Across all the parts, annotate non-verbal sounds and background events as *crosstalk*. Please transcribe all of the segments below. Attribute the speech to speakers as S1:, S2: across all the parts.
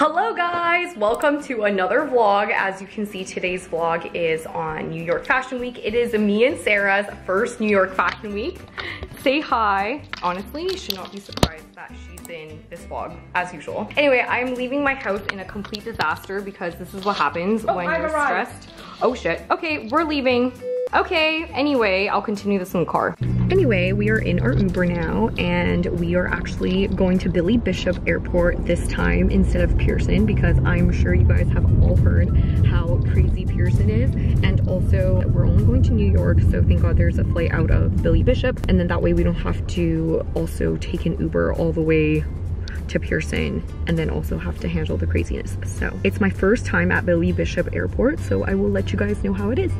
S1: Hello guys, welcome to another vlog. As you can see, today's vlog is on New York Fashion Week. It is me and Sarah's first New York Fashion Week. Say hi. Honestly, you should not be surprised that she's in this vlog, as usual. Anyway, I'm leaving my house in a complete disaster because this is what happens oh, when you're stressed. Oh shit. Okay, we're leaving. Okay, anyway, I'll continue this in the car. Anyway, we are in our Uber now and we are actually going to Billy Bishop Airport this time instead of Pearson because I'm sure you guys have all heard how crazy Pearson is. And also, we're only going to New York, so thank God there's a flight out of Billy Bishop. And then that way we don't have to also take an Uber all the way to Pearson and then also have to handle the craziness. So it's my first time at Billy Bishop Airport, so I will let you guys know how it is.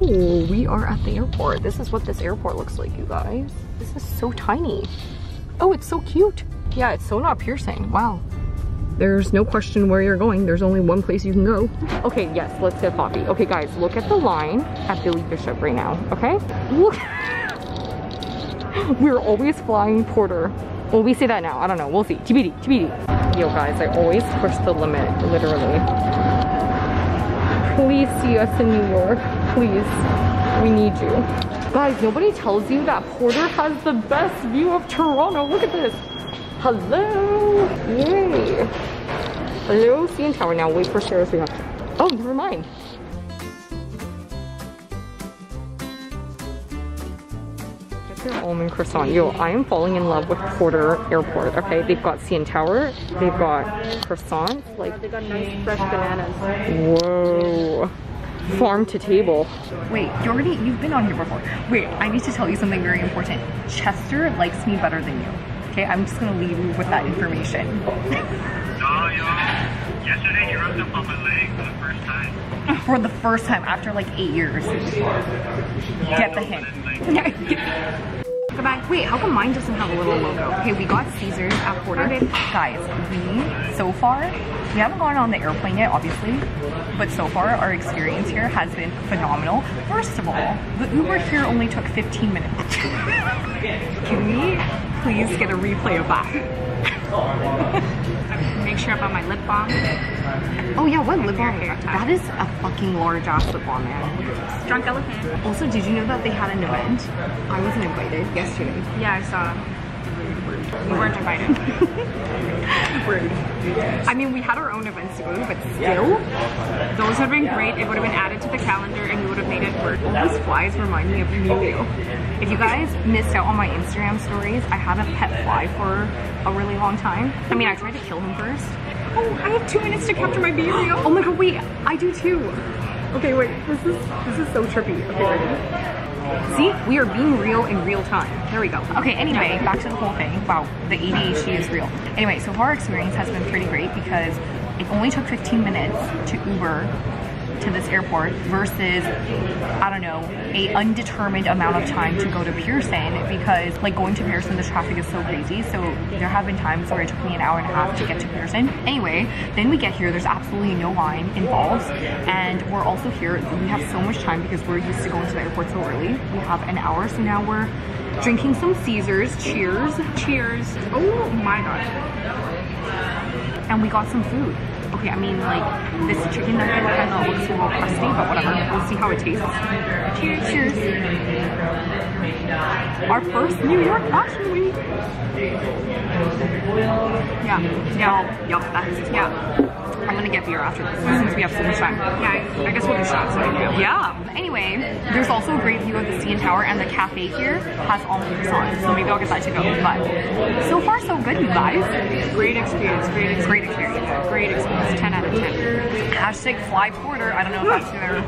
S1: We are at the airport. This is what this airport looks like, you guys. This is so tiny. Oh, it's so cute. Yeah, it's so not Pearson. Wow. There's no question where you're going. There's only one place you can go. Okay, yes, let's get coffee. Okay, guys, look at the line at Billy Bishop right now, okay? Look. *laughs* We're always flying Porter. Well, we say that now. I don't know. We'll see. TBD, TBD. Yo, guys, I always push the limit, literally. Please see us in New York please. We need you. Guys, nobody tells you that Porter has the best view of Toronto. Look at this. Hello. Yay. Hello, CN Tower. Now wait for Sarah's reaction. Oh, never mind. their almond croissant. Yo, I am falling in love with Porter Airport, okay? They've got CN Tower, they've got croissants, like...
S2: They got nice fresh bananas.
S1: Whoa farm to table.
S2: Wait, you already, you've been on here before. Wait, I need to tell you something very important. Chester likes me better than you. Okay, I'm just gonna leave you with that information. *laughs*
S3: yesterday you rubbed up on my leg for the first time. *laughs*
S2: For the first time after like eight years. Get the hint. *laughs* Goodbye. Wait, how come mine doesn't have a little logo? Okay, we got Caesars at Porter. Guys, we, so far, we haven't gone on the airplane yet, obviously, but so far our experience here has been phenomenal. First of all, the Uber here only took 15 minutes. *laughs* Can we please get a replay of that? *laughs*
S4: Make sure about my lip balm.
S2: Oh yeah, what lip balm? That is a fucking large ass lip balm, man.
S4: Drunk elephant.
S2: Also, did you know that they had an event? I wasn't invited yesterday.
S4: Yeah, I saw. We weren't invited. *laughs*
S2: Rude. I mean, we had our own events to go to, but still.
S4: Those would have been great. It would have been added to the calendar and we would have made it work.
S2: All these flies remind me of Emilio. If you guys missed out on my Instagram stories, I had a pet fly for a really long time. I mean, I tried to kill him first.
S4: Oh, I have two minutes to capture my video.
S2: Oh my god, wait, I do too. Okay, wait, this is this is so trippy. Okay, ready? See, we are being real in real time. There we go. Okay, anyway, back to the whole thing. Wow, the ADHD is real. Anyway, so our experience has been pretty great because it only took 15 minutes to Uber to this airport versus I don't know a undetermined amount of time to go to Pearson because like going to Pearson the traffic is so crazy so there have been times where it took me an hour and a half to get to Pearson. Anyway then we get here. There's absolutely no line involved. And we're also here. We have so much time because we're used to going to the airport so early. We have an hour. So now we're drinking some Caesars. Cheers.
S4: Cheers. Oh my god
S2: and we got some food Okay, I mean, like, this chicken nugget kind of looks a little crusty, but whatever. We'll see how it tastes. Cheers. Cheers. Our first New York Fashion Week. Yeah. Yeah. Yup, that's, yeah. I'm gonna get beer after this since we have so much time.
S4: Yeah, I, guess we'll do shots right now.
S2: Yeah. Anyway, there's also a great view of the CN Tower and the cafe here has almond croissants, so maybe I'll get that to go. But so far so good, you guys.
S4: Great experience, great experience.
S2: Great experience.
S4: Great experience, 10 out of 10.
S2: Hashtag fly porter. I don't know if that's their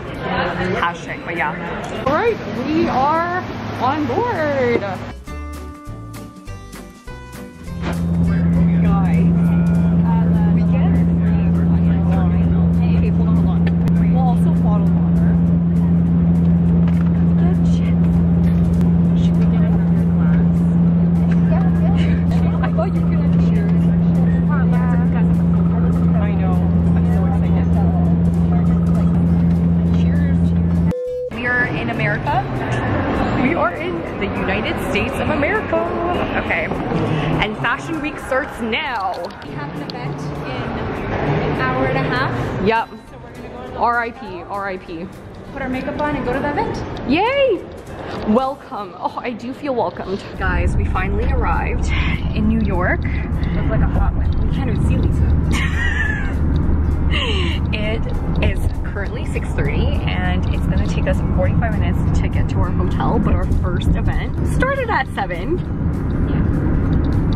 S2: hashtag, but yeah. All right, we are on board.
S1: Week starts now.
S4: We have an event in and a half.
S2: Yep.
S4: So we're gonna go
S2: R.I.P. R.I.P.
S4: put our makeup on and go to the event.
S2: Yay! Welcome. Oh, I do feel welcomed. Guys, we finally arrived in New York.
S4: Look like a hot one. We can't even see Lisa. *laughs*
S2: It is currently 6.30 and it's gonna take us 45 minutes to get to our hotel, but our first event started at 7.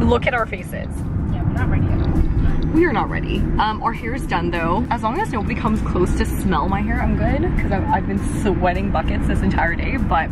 S2: Look at our faces.
S4: Yeah, we're not ready yet.
S2: We are not ready. Um, our hair is done though. As long as nobody comes close to smell my hair, I'm good. Because I've, I've been sweating buckets this entire day. But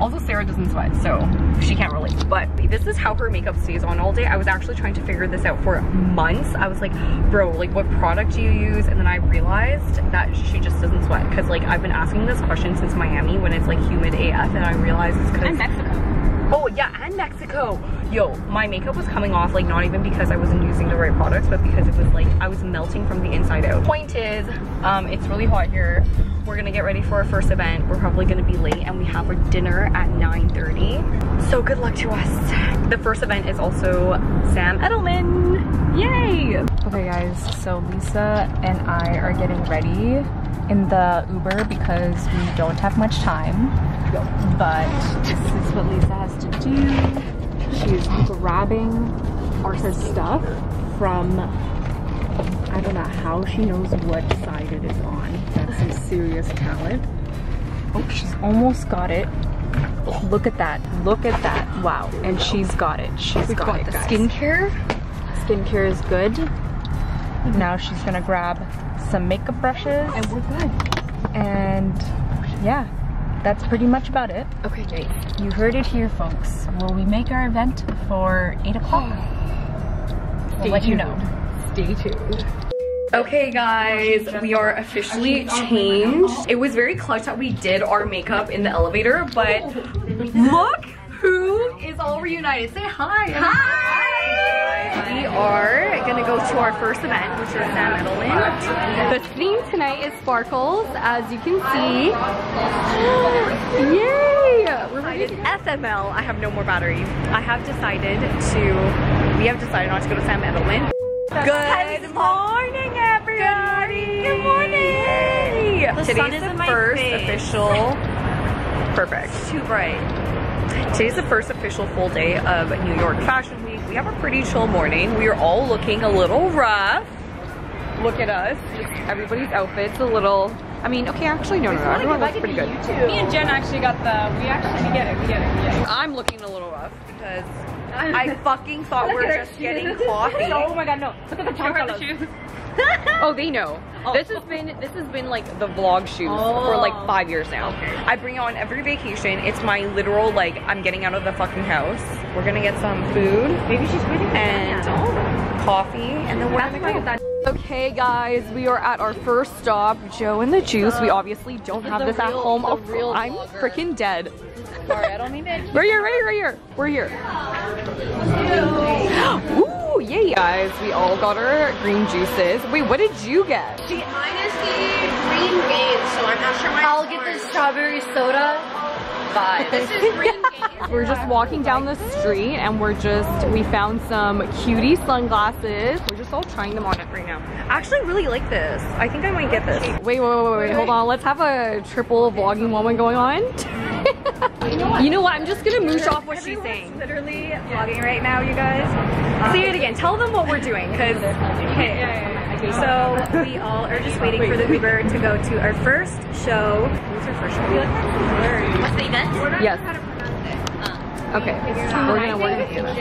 S2: also Sarah doesn't sweat, so she can't relate. But this is how her makeup stays on all day. I was actually trying to figure this out for months. I was like, bro, like what product do you use? And then I realized that she just doesn't sweat. Because like I've been asking this question since Miami when it's like humid AF. And I realized it's because
S4: And Mexico.
S2: Oh yeah, and Mexico. Yo, my makeup was coming off like not even because I wasn't using the right products, but because it was like I was melting from the inside out. Point is, um, it's really hot here. We're gonna get ready for our first event. We're probably gonna be late and we have our dinner at 9.30. So good luck to us. The first event is also Sam Edelman. Yay!
S4: Okay guys, so Lisa and I are getting ready in the Uber because we don't have much time. But this is what Lisa has to do. She's grabbing her stuff from I don't know how she knows what side it is on. That's some serious talent. Oh, she's almost got it. Look at that. Look at that. Wow. And she's got it. She's got,
S2: got
S4: it,
S2: the
S4: guys
S2: skincare.
S4: skincare is good. Now she's gonna grab some makeup brushes
S2: And we're good.
S4: and yeah, that's pretty much about it.
S2: Okay, nice.
S4: You heard it here, folks. Will we make our event for 8 o'clock? *gasps* We'll let you know.
S2: Stay tuned. Okay guys, we are officially changed. It was very clutch that we did our makeup in the elevator, but look who is all reunited. Say hi. Hi. We are gonna go to our first event, which is Sam Edelman. The theme tonight is sparkles, as you can see. *gasps* Yay! We're ready FML. I have no more batteries. I have decided to, we have decided not to go to Sam Edelman. Good morning, everybody. Good morning.
S4: The
S2: Today's the first official. *laughs* Perfect. Too bright. Today's the first official full day of New York Fashion Week. We have a pretty chill morning. We are all looking a little rough. Look at us. Just everybody's outfits a little. I mean, okay, actually, no, no, no. Everyone looks pretty good.
S4: Me and Jen actually got the, we actually, we get it, we get it, we get it.
S2: I'm looking a little rough because *laughs* I fucking thought we were just getting *laughs* coffee.
S4: Oh my god, no. Look at the chocolate. *laughs*
S2: Oh, they know. Oh. This has been this has been like the vlog shoes for like oh. five years now. I bring it on every vacation. It's my literal like I'm getting out of the fucking house. We're gonna get some food
S4: Maybe she's waiting for
S2: and oh. coffee, and then we're gonna go. Okay, guys, we are at our first stop, Joe and the Juice. We obviously don't have this at home. Oh, I'm freaking dead.
S4: Sorry, I don't mean it.
S2: Right here, right here, right here. We're here. Ooh, yay, guys. We all got our green juices. Wait, what did you get?
S5: Mine is the green gaze, so I'm not sure why. I'll get the strawberry soda.
S2: Bye.
S5: This is *laughs* green.
S2: We're just walking down the street and we're just, we found some cutie sunglasses. We're just all trying them on it right now. I actually really like this. I think I might get this. Wait, wait, wait, wait, wait, hold on. Let's have a triple vlogging moment going on. *laughs* you know what? I'm just gonna moosh off what she's saying.
S4: Literally vlogging right now, you guys.
S2: Say it again. Tell them what we're doing, because
S5: So we all are just waiting for the Uber to go to our first show.
S2: What's our first show?
S5: What's the event?
S2: Yes. Um, okay. We're gonna we're gonna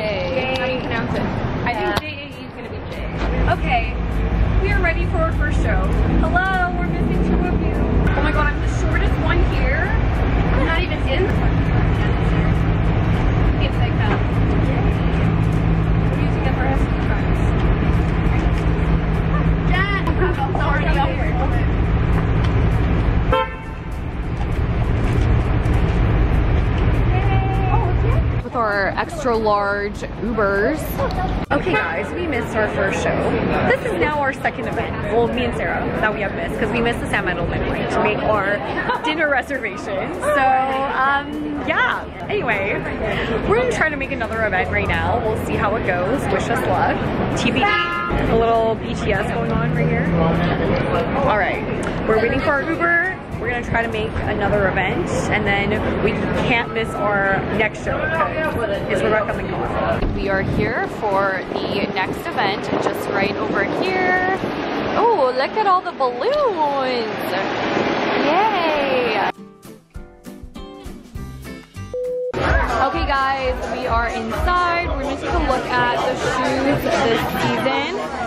S4: How do you pronounce it? I think J-A-E is gonna be J.
S2: Okay. We are ready for our first show. Hello, we're missing two of you. Oh my god, I'm the shortest one here.
S5: I'm not even in the
S2: large Ubers. Okay guys, we missed our first show. This is now our second event. Well, me and Sarah, that we have missed because we missed the Sam Edelman one to make our *laughs* dinner reservation. So, um, yeah. Anyway, we're gonna try to make another event right now. We'll see how it goes. Wish us luck. TBD. A little BTS going on right here. All right, we're waiting for our Uber. We're gonna try to make another event, and then we can't miss our next show because it's Rebecca McCall.
S6: We are here for the next event, just right over here. Oh, look at all the balloons! Yay! Okay guys, we are inside. We're gonna take a look at the shoes this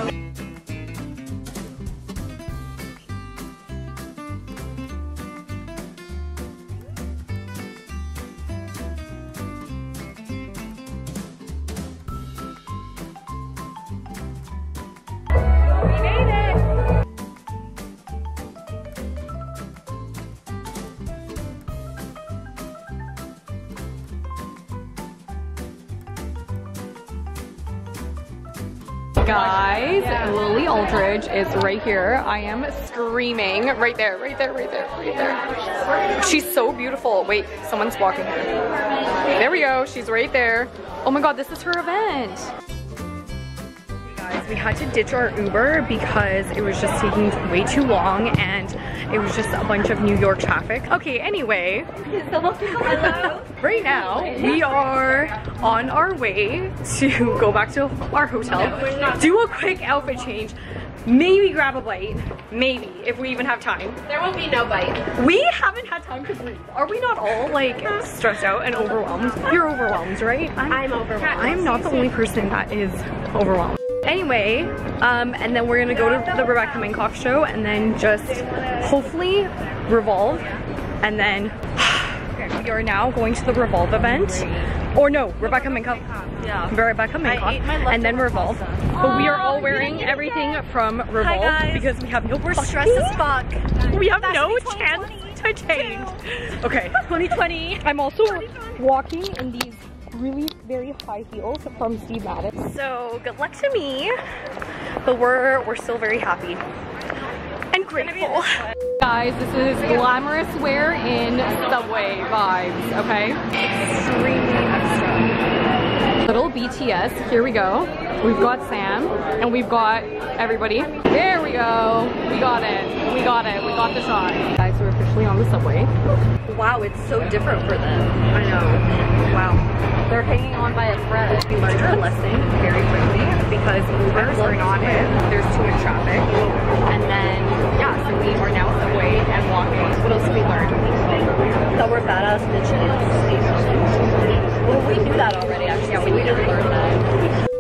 S6: Guys, Lily Aldridge is right here. I am screaming right there, right there, right there, right there. She's so beautiful. Wait, someone's walking here. There we go. She's right there. Oh my god, this is her event.
S2: Guys, we had to ditch our Uber because it was just taking way too long and it was just a bunch of New York traffic. Okay, anyway, *laughs* right now we are on our way to go back to our hotel, do a quick outfit change, maybe grab a bite, maybe, if we even have time.
S6: There will be no bite.
S2: We haven't had time to breathe. Are we not all like stressed out and overwhelmed? You're overwhelmed, right? I'm, overwhelmed. I'm not the only person that is overwhelmed. Anyway, um, and then we're gonna go to the Rebecca Minkoff show and then just hopefully revolve and then we are now going to the revolve event. Or no, Rebecca Minkoff. Yeah. Rebecca Minkoff. And then revolve. But we are all oh, wearing everything from revolve because we have no
S4: We're stressed as fuck.
S2: we have no chance to change. Okay. *laughs*
S4: 2020.
S2: I'm also walking in these really very high heels from Steve Madden. So good luck to me. But we're we're still very happy grateful.
S6: Guys, this is glamorous wear in subway vibes, okay? Little BTS, here we go. We've got Sam and we've got everybody. There we go. We got it. We got it. We got the shot. Guys, we're officially on the subway.
S2: Wow, it's so different for them. I know. Wow.
S6: They're hanging on by a thread.
S2: We learned our lesson very quickly because Ubers are not in. There's too much traffic. And then, yeah, so we are now subway and walking. What else did we learn?
S4: That we're badass bitches. Well, we knew that already, actually.
S2: Yeah, we to learn that.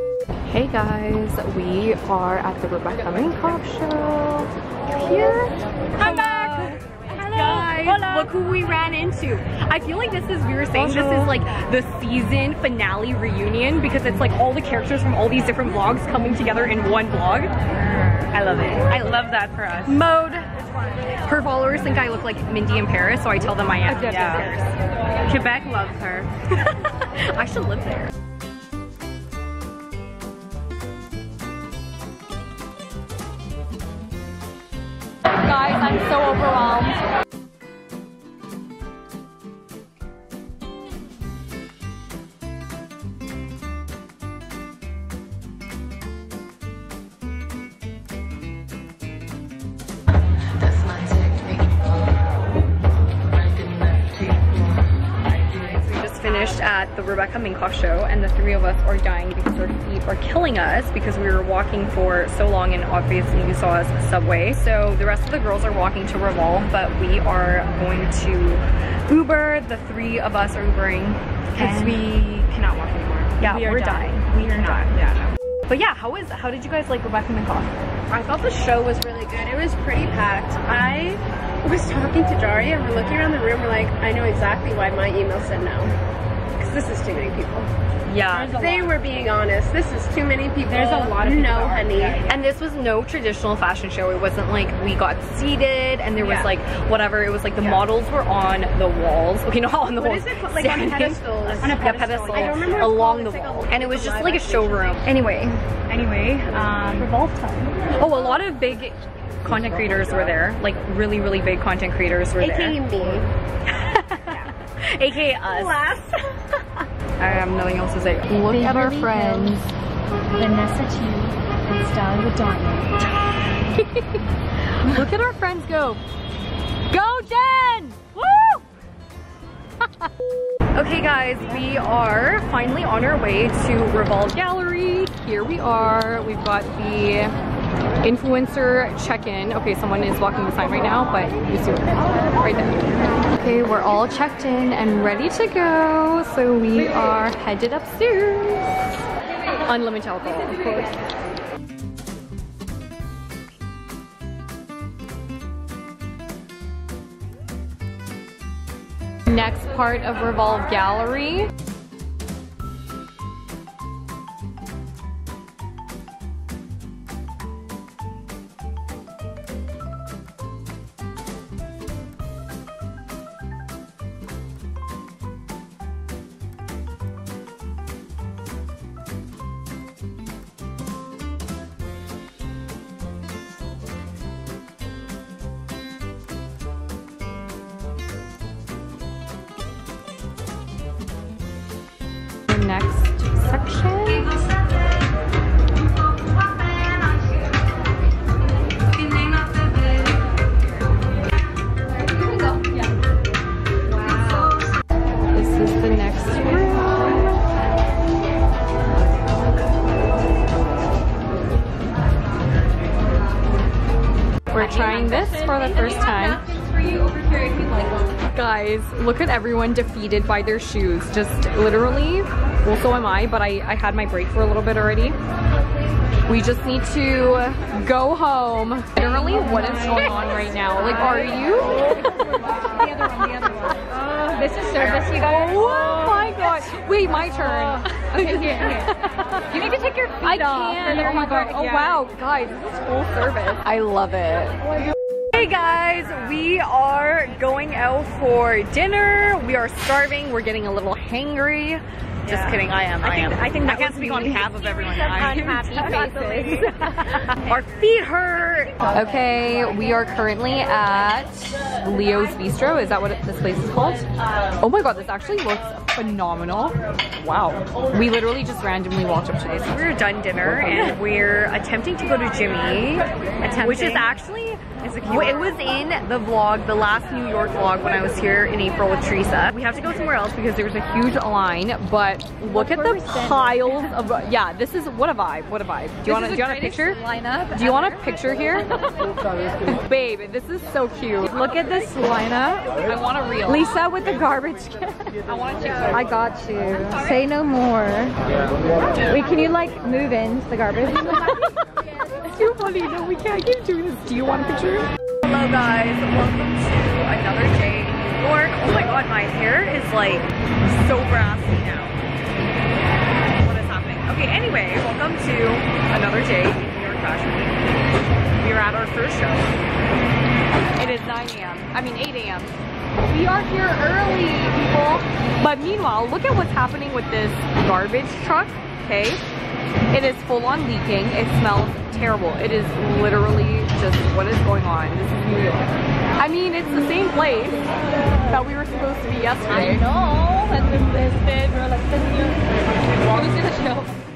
S6: Hey guys, we are at the Rebecca Minkoff show. Here.
S2: I'm Guys, look who we ran into. I feel like this is, we were saying this is like the season finale reunion because it's like all the characters from all these different vlogs coming together in one vlog. I love it. I love that for us. Mode. Her followers think I look like Mindy in Paris, so I tell them I am.
S6: Yeah.
S2: Quebec loves her. *laughs* I should live there.
S6: Guys, I'm so overwhelmed.
S2: Rebecca Minkoff show and the three of us are dying because our feet are killing us because we were walking for so long and obviously you saw us subway. So the rest of the girls are walking to Revolve but we are going to Uber. The three of us are Ubering because we cannot walk anymore. Yeah,
S4: We are
S2: we're
S4: dying.
S2: dying. We are dying.
S4: Yeah,
S2: But yeah, how was how did you guys like Rebecca Minkoff?
S5: I thought the show was really good. It was pretty packed. I was talking to Jari and we're looking around the room. We're like, I know exactly why my email said no. This is too many people.
S2: Yeah.
S5: They were being honest. This is too many people.
S4: There's a lot of
S5: No, honey.
S2: And this was no traditional fashion show. It wasn't like we got seated and there was
S5: Yeah.
S2: like whatever. It was like the models were on the walls. Okay, *laughs* not on the
S5: What
S2: walls.
S5: is it called? Like on pedestals. *laughs*
S2: On a pedestal.
S5: pedestal. I don't remember what
S2: along the
S5: like
S2: wall. and it was just like a showroom. Anyway,
S4: Anyway, um, revolve time.
S2: oh, a lot of big content creators were there. Like really, really big content creators were
S5: AKA
S2: there.
S5: me. *laughs*
S2: AKA us.
S5: Last.
S2: I have nothing else to say.
S6: Look at our friends.
S7: Vanessa T.
S4: and the diamond. *laughs*
S2: Look at our friends go. Go, Jen! Woo! *laughs* okay, guys, we are finally on our way to Revolve Gallery. Here we are. We've got the influencer check-in. Okay, someone is walking the sign right now, but you see right there. Okay, we're all checked in and ready to go. So we are headed upstairs. Unlimited alcohol, of course. Next part of Revolve Gallery. For the first time. Guys, look at everyone defeated by their shoes. Just literally, well, so am I, but I, I had my break for a little bit already. We just need to go home. Literally, what is going on right now? Like, are you?
S4: The other one, the other one. Oh, this is service, you guys.
S2: Oh my oh, god. Wait, my turn. Oh.
S4: Okay, here, here. You need to take your feet
S2: I
S4: off.
S2: can. Oh my
S4: oh
S2: god. Oh wow, guys, this is full service. I love it. Hey guys, we are going out for dinner. We are starving. We're getting a little hangry. Just kidding. I am. I, am.
S8: I think that
S2: I can't speak on behalf of everyone. *laughs* I'm *laughs*
S8: faces. *laughs*
S2: Our feet hurt. Okay, we are currently at Leo's Bistro. Is that what this place is called? Oh my god, this actually looks phenomenal. Wow. We literally just randomly walked up to this. We're done dinner and we're attempting to go to Jimmy, which is actually it was in the vlog, the last New York vlog when I was here in April with Teresa. We have to go somewhere else because there's a huge line, but look at the piles of yeah, this is what a vibe, what a vibe. Do you want to do you want a picture?
S4: Lineup.
S2: Do you want a picture here? Babe, this is so cute. Look at this lineup. I want a reel.
S8: Lisa with the garbage can.
S2: I want to
S8: I got you. Say no more. Wait, can you like move into the garbage? *laughs*
S2: Too funny. No, we can't keep doing this. Do you want a picture? Hello, guys. Welcome to another day in New York. Oh my god, my hair is like so brassy now. What is happening? Okay, anyway, welcome to another day in New York Fashion Week. Are at our first show. It is 9 a.m. I mean 8 a.m. We are here early, people. But meanwhile, look at what's happening with this garbage truck, okay? It is full on leaking. It smells terrible. It is literally just what is going on. This is New. I mean, it's the same place that we were supposed to be yesterday.
S4: No, and we missed it. We were like, let me see the show.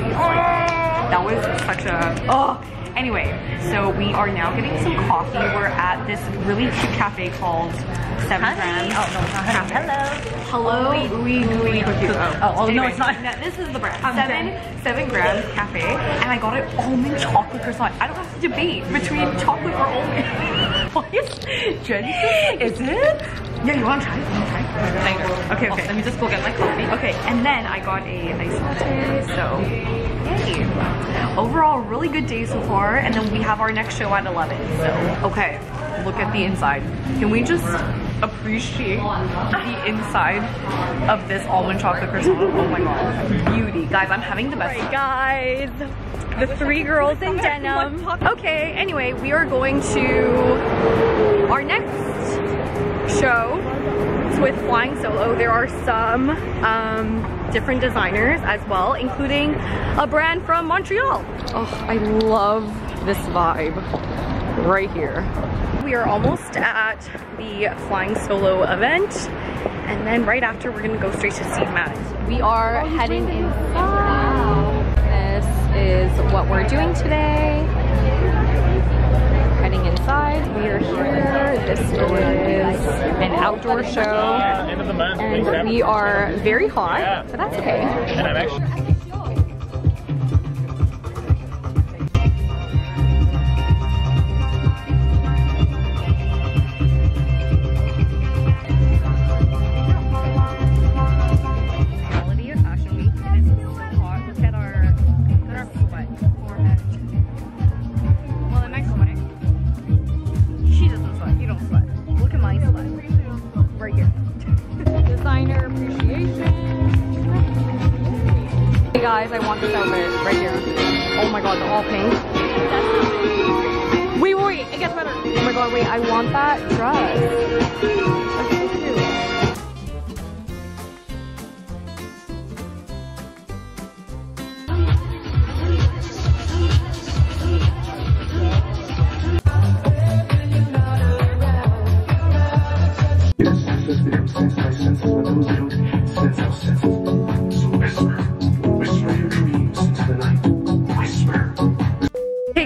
S2: Like, that was such a oh.
S9: Anyway, so we are now getting some coffee. We're at this really cute cafe called Seven Grams. Oh, no, it's not Cafe. Hello. Hello. Ooey gooey cookie. Oh, oh no, it's not. this is the brand. Oh, seven, seven grams cafe. And I got an almond chocolate croissant. I don't have to debate between chocolate or almond. Why is Is it? Yeah, you want to try? You want to try? Thank you. Okay, okay. Let me just go get my coffee. Okay, and then I got a nice latte. So, yay. Overall, really good day so far. And then we have our next show at 11. So, okay. Look at the inside. Can we just appreciate the inside of this almond chocolate croissant? Oh my god. Beauty. Guys, I'm having the best.
S2: guys. The three girls in denim. Okay, anyway, we are going to our next show. With Flying Solo. There are some um, different designers as well, including a brand from Montreal.
S9: Oh, I love this vibe right here.
S2: We are almost at the Flying Solo event. And then right after, we're gonna go straight to Steve Madden.
S9: We are heading inside. This is what we're doing today. Inside. We are here. This is an outdoor show. And we are very hot, but that's okay. Guys, I want this outfit right here. Oh my god, they're all pink. Wait, wait, wait, it gets better. Oh my god, wait, I want that dress.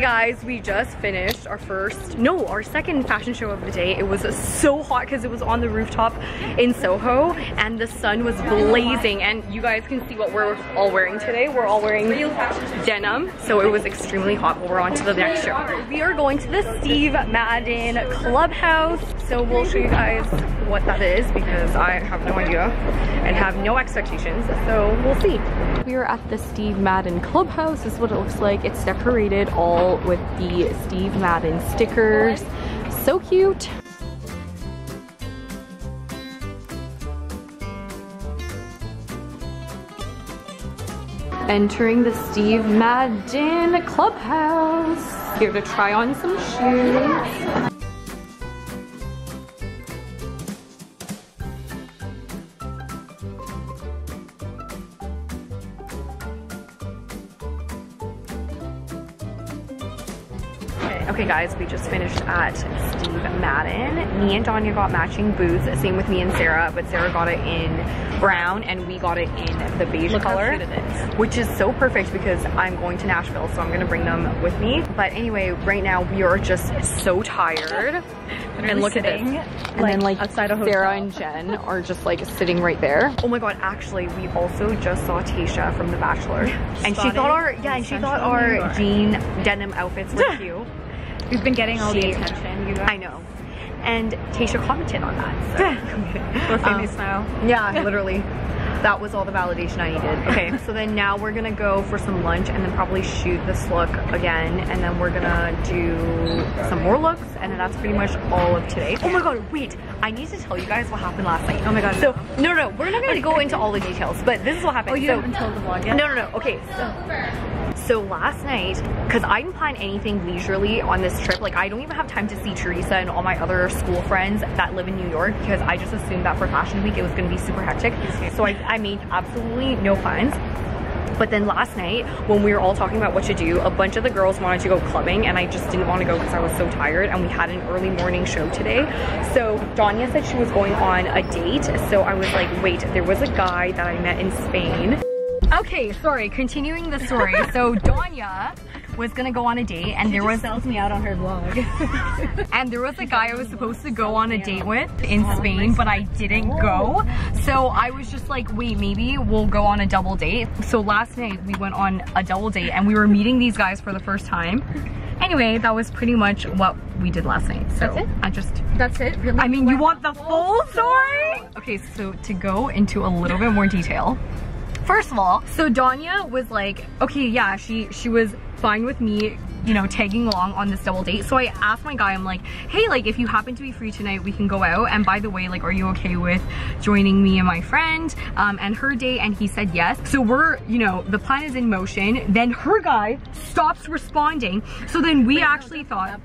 S2: Guys, we just finished our first, no, our second fashion show of the day. It was so hot because it was on the rooftop in Soho and the sun was blazing and you guys can see what we're all wearing today. We're all wearing denim, so it was extremely hot, but we're on to the next show. We are going to the Steve Madden Clubhouse, so we'll show you guys what that is because I have no idea and have no expectations, so we'll see.
S9: We are at the Steve Madden Clubhouse. This is what it looks like. It's decorated all with the Steve Madden stickers. So cute. Entering the Steve Madden Clubhouse. Here to try on some shoes.
S2: Okay guys, we just finished at Steve Madden. Me and Danya got matching boots, same with me and Sarah, but Sarah got it in brown and we got it in the beige
S9: Look
S2: color.
S9: cute it is.
S2: Which is so perfect because I'm going to Nashville, so I'm gonna bring them with me. But anyway, right now we are just so tired. *laughs* and look at this.
S9: And then like
S2: outside a
S9: Sarah and Jen are just like sitting right there.
S2: Oh my god, actually, we also just saw Tasha from The Bachelor. and she thought our, yeah, and she thought our jean denim outfits were cute. *laughs*
S4: We've been getting all the attention, you guys.
S2: I know. And Tasha commented on that. So. *laughs*
S4: We're famous
S2: Um,
S4: now.
S2: Yeah, *laughs* literally. That was all the validation I needed. *laughs* Okay, so then now we're gonna go for some lunch and then probably shoot this look again. And then we're gonna do some more looks. And then that's pretty much all of today. Oh my god, wait. I need to tell you guys what happened last night.
S4: Oh my god.
S2: So, no, no, we're not gonna go into all the details, but this is what happened.
S4: Oh, you
S2: so,
S4: haven't told the vlog yet?
S2: no, no, no. Okay, so so last night, because I didn't plan anything leisurely on this trip, like I don't even have time to see Teresa and all my other school friends that live in New York because I just assumed that for Fashion Week it was going to be super hectic. So I, I made absolutely no plans. But then last night, when we were all talking about what to do, a bunch of the girls wanted to go clubbing and I just didn't want to go because I was so tired and we had an early morning show today. So Danya said she was going on a date. So I was like, wait, there was a guy that I met in Spain. Okay, sorry, continuing the story. *laughs* So Danya was gonna go on a date and there was
S5: sells me out on her vlog. *laughs*
S2: and there was a guy I was supposed to go on a date with in oh, Spain, but I didn't go. Oh. So I was just like, wait, maybe we'll go on a double date. So last night we went on a double date and we were meeting these guys for the first time. Anyway, that was pretty much what we did last night. So
S5: That's it?
S2: I just
S5: That's it? Really?
S2: I mean, you want the full story? Okay, so to go into a little bit more detail. First of all, so Danya was like, okay, yeah, she she was fine with me, you know, tagging along on this double date. So I asked my guy, I'm like, hey, like if you happen to be free tonight, we can go out. And by the way, like, are you okay with joining me and my friend um, and her date? And he said yes. So we're, you know, the plan is in motion. Then her guy stops responding. So then we actually thought.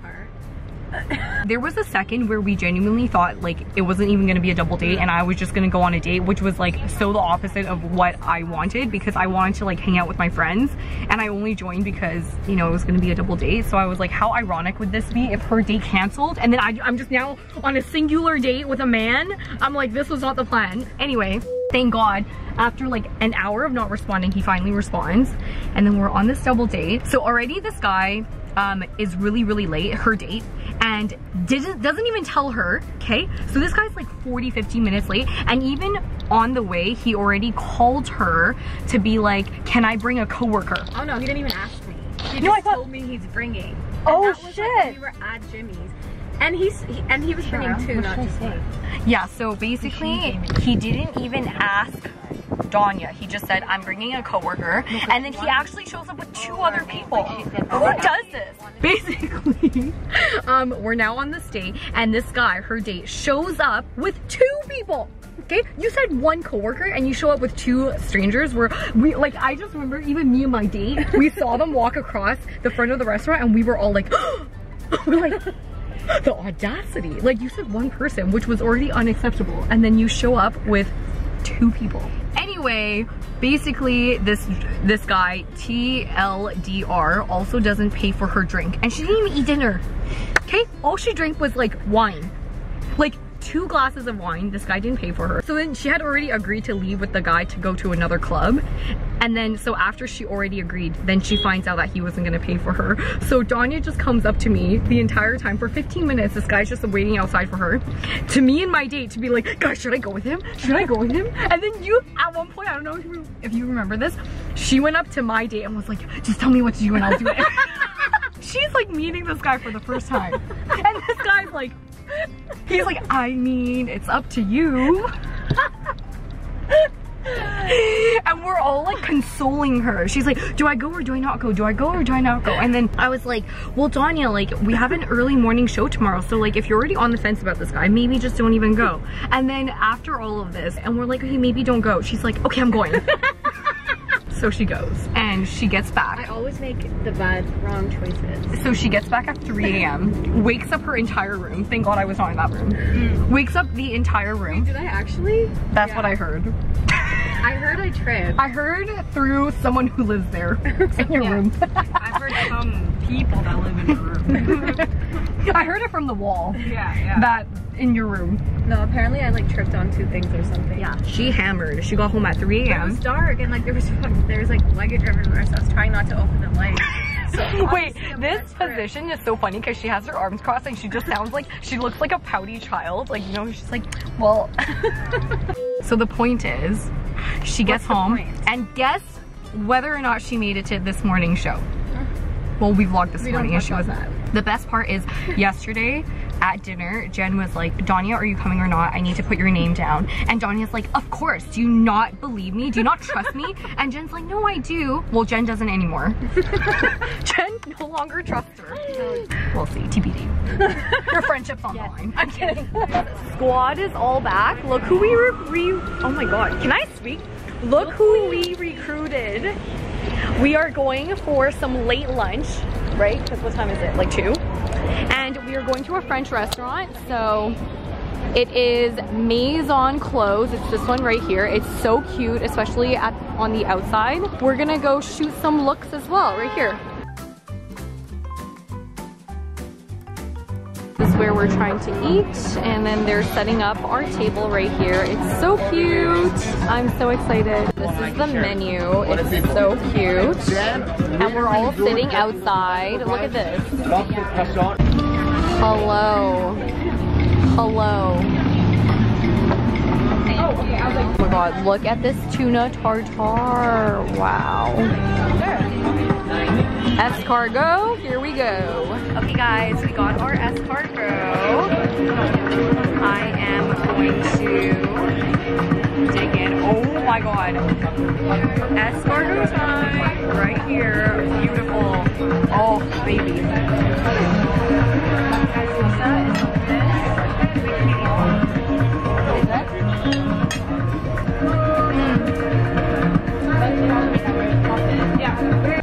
S2: *laughs* There was a second where we genuinely thought like it wasn't even gonna be a double date and I was just gonna go on a date, which was like so the opposite of what I wanted because I wanted to like hang out with my friends and I only joined because, you know, it was gonna be a double date. So I was like, how ironic would this be if her date canceled and then I, I'm just now on a singular date with a man? I'm like, this was not the plan. Anyway, thank God, after like an hour of not responding, he finally responds. And then we're on this double date. So already this guy um, is really, really late, her date, and doesn't, doesn't even tell her, okay? So this guy's like 40, 50 minutes late, and even on the way, he already called her to be like, can I bring a coworker?
S5: Oh no, he didn't even ask me. He
S2: No,
S5: just
S2: I thought-
S5: told me he's bringing. And
S2: Oh,
S5: that was, like,
S2: shit.
S5: we were at Jimmy's. And he's he, and he was bringing two, not just one.
S2: Yeah, so basically, he didn't even ask Danya. He just said, I'm bringing a coworker. And then he actually shows up with two other people. Who does this? Basically, *laughs* um, we're now on this date, and this guy, her date, shows up with two people. Okay, you said one coworker and you show up with two strangers where we like I just remember even me and my date, we saw them walk across the front of the restaurant and we were all like *gasps* we're like *gasps* the audacity. Like you said one person, which was already unacceptable, and then you show up with two people. Anyway, basically this this guy TLDR also doesn't pay for her drink, and she didn't even eat dinner. Okay, all she drank was like wine, two glasses of wine. This guy didn't pay for her. So then she had already agreed to leave with the guy to go to another club. And then, so after she already agreed, then she finds out that he wasn't gonna pay for her. So Danya just comes up to me the entire time for 15 minutes. This guy's just waiting outside for her. To me and my date to be like, guys, should I go with him? Should I go with him? And then you, at one point, I don't know if you, if you remember this, she went up to my date and was like, just tell me what to do and I'll do it. *laughs* She's like meeting this guy for the first time. And this guy's like, he's like, I mean, it's up to you. and we're all like consoling her. She's like, do I go or do I not go? Do I go or do I not go? And then I was like, well, Danya, like we have an early morning show tomorrow. So like if you're already on the fence about this guy, maybe just don't even go. And then after all of this, and we're like, okay, maybe don't go. She's like, okay, I'm going. *laughs* so she goes and she gets back.
S5: I always make the bad wrong choices.
S2: So she gets back at 3 a.m., *laughs* wakes up her entire room. Thank God I was not in that room. Mm. Wakes up the entire room.
S5: Did I actually?
S2: That's what I heard. *laughs*
S5: I heard I tripped.
S2: I heard through someone who lives there *laughs* in your room.
S4: I've heard some people that live in the room.
S2: I heard it from the wall.
S4: yeah, yeah.
S2: That in your room.
S5: No, apparently I like tripped on two things or something.
S2: Yeah, she hammered. She got home at 3
S5: But it was dark and like there was there was like luggage everywhere, so I was trying not to open the light. *laughs* So
S2: Wait, this position is so funny because she has her arms crossed and she just sounds like she looks like a pouty child. Like, you know, she's like, well. *laughs* so the point is, she gets
S5: What's
S2: home and guess whether or not she made it to this morning's show. Well, we vlogged this
S5: We
S2: morning and she was The best part is yesterday at dinner, Jen was like, Danya, are you coming or not? I need to put your name down. And Danya's like, of course. Do you not believe me? Do you not trust me? *laughs* And Jen's like, no, I do. Well, Jen doesn't anymore. *laughs* Jen no longer trusts her. *laughs* We'll see, TBD. Your friendship's on the line. I'm kidding. Squad is all back. Look who we re, re oh my god, can I speak? Look who we recruited. We are going for some late lunch, right? Because what time is it? Like two? And we are going to a French restaurant, so it is Maison Close. It's this one right here. It's so cute, especially at on the outside. We're gonna go shoot some looks as well, right here. Where we're trying to eat and then they're setting up our table right here. It's so cute. I'm so excited. This is the menu. It's so cute. And we're all sitting outside. Look at this. Hello. Hello. Oh my god, look at this tuna tartare. Wow. Escargot, here we go. Okay guys, we got our escargot. I am going to dig in. Oh my god. Escargot time right here. Beautiful. Oh baby.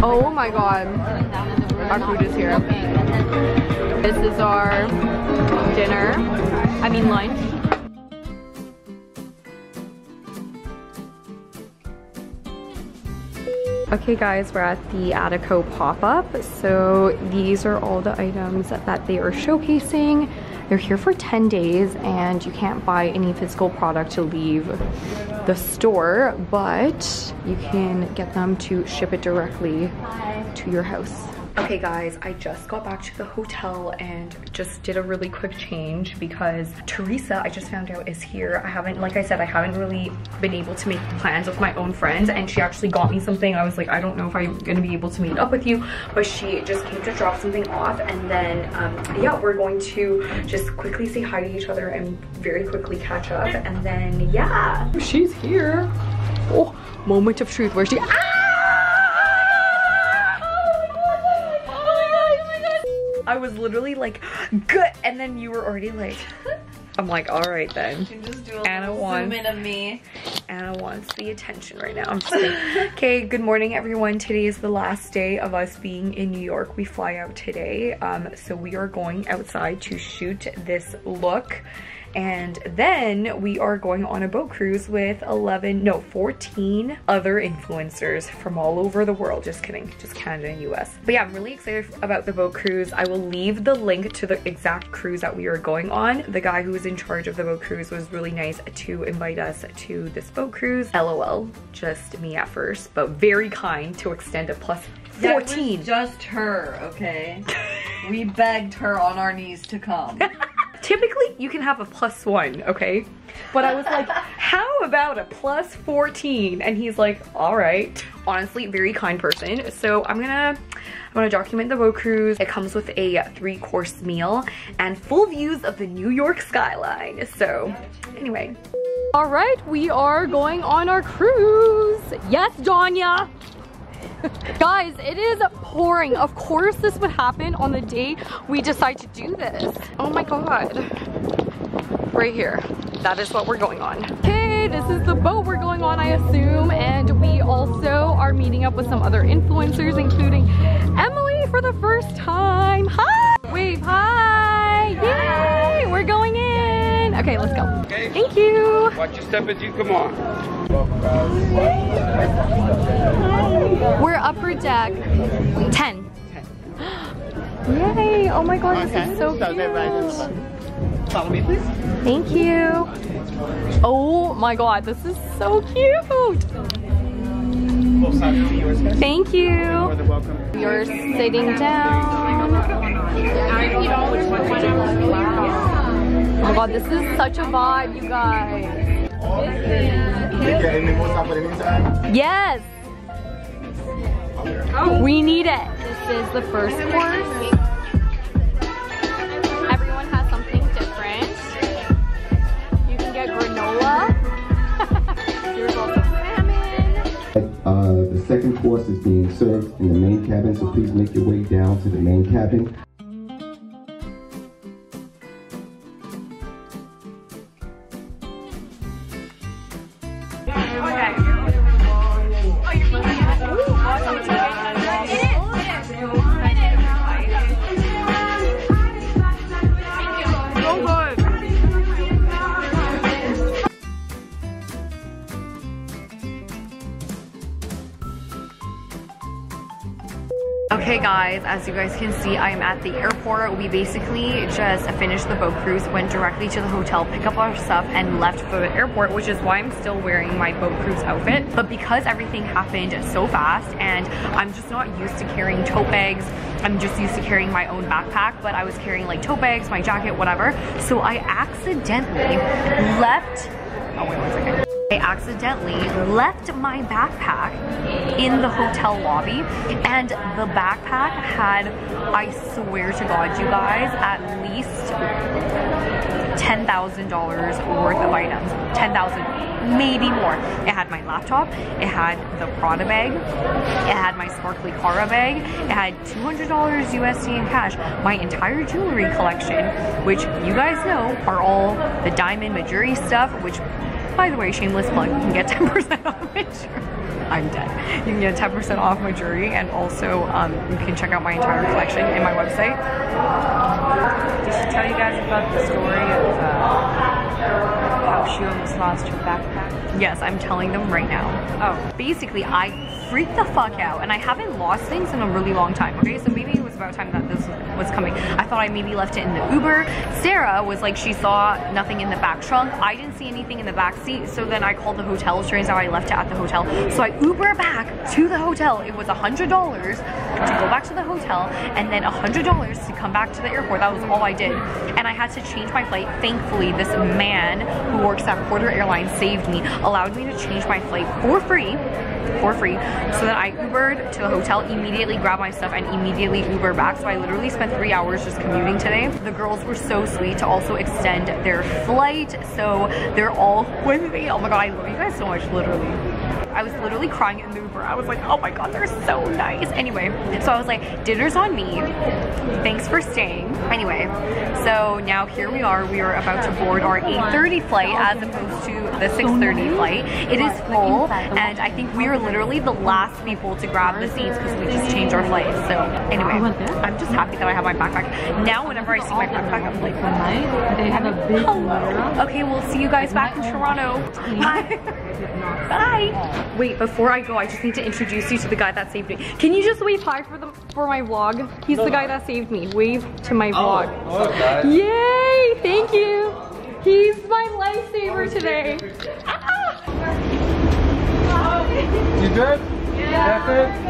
S2: Oh my god. Our food is here. This is our dinner. I mean lunch. Okay guys, we're at the Attico pop-up. So these are all the items that they are showcasing. They're here for 10 days and you can't buy any physical product to leave the store, but you can get them to ship it directly to your house. Okay guys, I just got back to the hotel and just did a really quick change because Teresa, I just found out is here. I haven't, like I said, I haven't really been able to make plans with my own friends and she actually got me something. I was like, I don't know if I'm gonna be able to meet up with you, but she just came to drop something off and then, um, yeah, we're going to just quickly say hi to each other and very quickly catch up and then, yeah. She's here. Oh, moment of truth where she, ah! I was literally like, good, and then you were already like, I'm like, all right then. Anna wants
S10: of me.
S2: Anna wants the attention right now. I'm just *laughs* okay, good morning everyone. Today is the last day of us being in New York. We fly out today. Um, so we are going outside to shoot this look and then we are going on a boat cruise with 11, no, 14 other influencers from all over the world. Just kidding, just Canada and US. But yeah, I'm really excited about the boat cruise. I will leave the link to the exact cruise that we are going on. The guy who was in charge of the boat cruise was really nice to invite us to this boat cruise. LOL, just me at first, but very kind to extend a plus 14.
S10: just her, okay? *laughs* we begged her on our knees to come. *laughs*
S2: Typically, you can have a plus one, okay? But I was like, *laughs* how about a plus 14? And he's like, all right. Honestly, very kind person. So I'm gonna, I'm gonna document the boat cruise. It comes with a three course meal and full views of the New York skyline. So anyway. All right, we are going on our cruise. Yes, Danya. *laughs* Guys, it is pouring. Of course this would happen on the day we decide to do this. Oh my God. Right here. That is what we're going on. Okay, this is the boat we're going on, I assume. And we also are meeting up with some other influencers, including Emily for the first time. Hi! Wave, hi! Yay! We're going in. Okay, let's go.
S11: Okay.
S2: Thank you.
S11: Watch your step as you come on.
S2: We're upper deck 10. *gasps* Yay! Oh my god, this is so cute.
S11: Follow me, please.
S2: Thank you. Oh my god, this is so cute.
S11: Both sides will be yours, guys.
S2: Thank you.
S11: More than welcome.
S2: You're sitting down. Oh my god, this is such a vibe, you guys. Yes. We need it. This is the first course. Everyone has something different. You can get granola. *laughs* There's also salmon.
S12: Uh, the second course is being served in the main cabin, so please make your way down to the main cabin.
S2: Guys, can see, I am at the airport. We basically just finished the boat cruise, went directly to the hotel, pick up our stuff, and left for the airport, which is why I'm still wearing my boat cruise outfit. But because everything happened so fast and I'm just not used to carrying tote bags, I'm just used to carrying my own backpack, but I was carrying like tote bags, my jacket, whatever. So I accidentally left, oh wait one second. I accidentally left my backpack in the hotel lobby and the backpack had, I swear to God, you guys, at least $10,000 worth of items. 10,000, maybe more. It had my laptop, it had the Prada bag, it had my sparkly Cara bag, it had $200 USD in cash, my entire jewelry collection, which you guys know are all the diamond Mejuri stuff, which by the way, shameless plug, you can get *laughs* 10% off my jewelry. I'm dead. You can get 10% off my jewelry and also um, you can check out my entire collection in my website.
S4: Did she tell you guys about the story of uh, how she almost lost her backpack?
S2: Yes, I'm telling them right now.
S4: Oh,
S2: Basically, I freaked the fuck out and I haven't lost things in a really long time, okay? So maybe time that this was coming. I thought I maybe left it in the Uber. Sarah was like, she saw nothing in the back trunk. I didn't see anything in the back seat. So then I called the hotel. Turns out I left it at the hotel. So I Uber back to the hotel. It was $100 to go back to the hotel and then $100 to come back to the airport. That was all I did. And I had to change my flight. Thankfully, this man who works at Porter Airlines saved me, allowed me to change my flight for free for free. So then I Ubered to the hotel, immediately grabbed my stuff and immediately Uber back. So I literally spent three hours just commuting today. The girls were so sweet to also extend their flight. So they're all *laughs* with me. Oh my God, I love you guys so much, literally. I was literally crying in the Uber. I was like, oh my God, they're so nice. Anyway, so I was like, dinner's on me. Thanks for staying. Anyway, so now here we are. We are about to board our 8.30 flight as opposed to the 6.30 flight. It is full and I think we are literally the last people to grab the seats because we just changed our flight. So anyway, I'm just happy that I have my backpack. Now whenever I see my backpack, I'm like,
S4: they have a big
S2: hello. Okay, we'll see you guys back in Toronto. Bye. *laughs* Bye. Wait, before I go, I just need to introduce you to the guy that saved me. Can you just wave hi for the for my vlog? He's the guy that saved me. Wave to my oh, vlog.
S13: What's up, guys?
S2: Yay! Thank you. He's my lifesaver today.
S13: You good? Yeah. That's it?